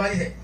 va y dice,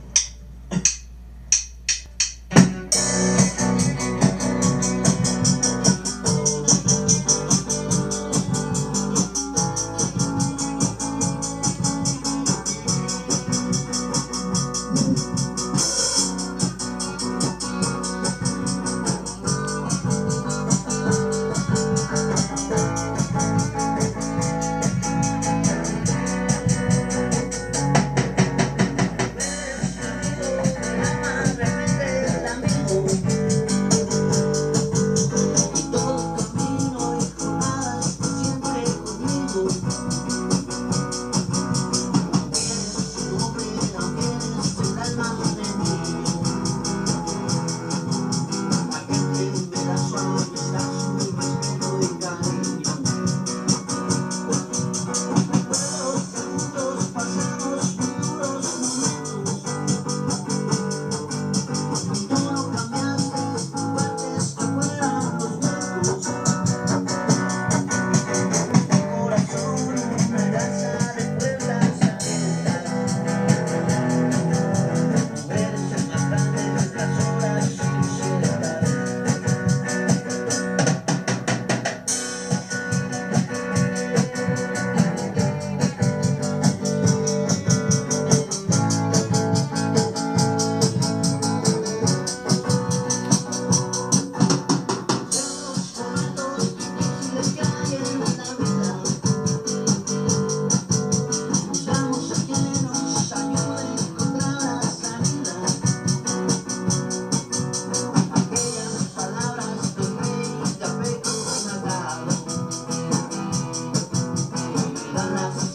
the you.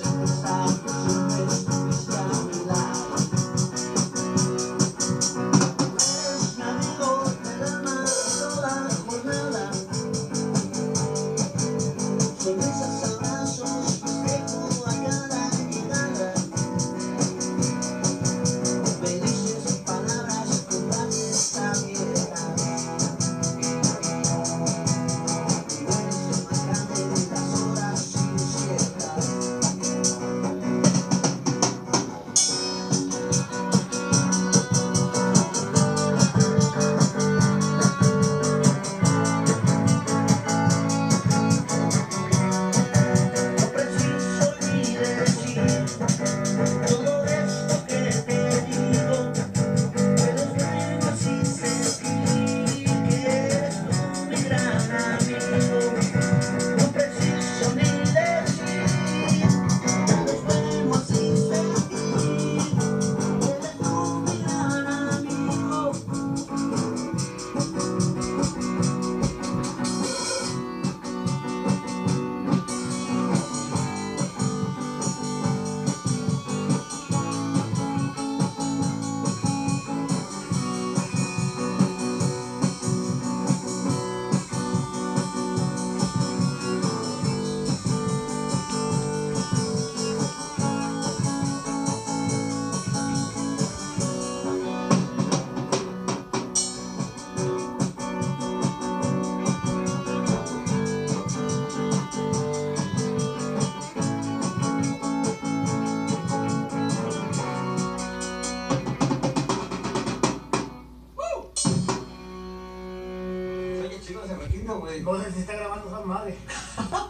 güey. Se está grabando esa madre.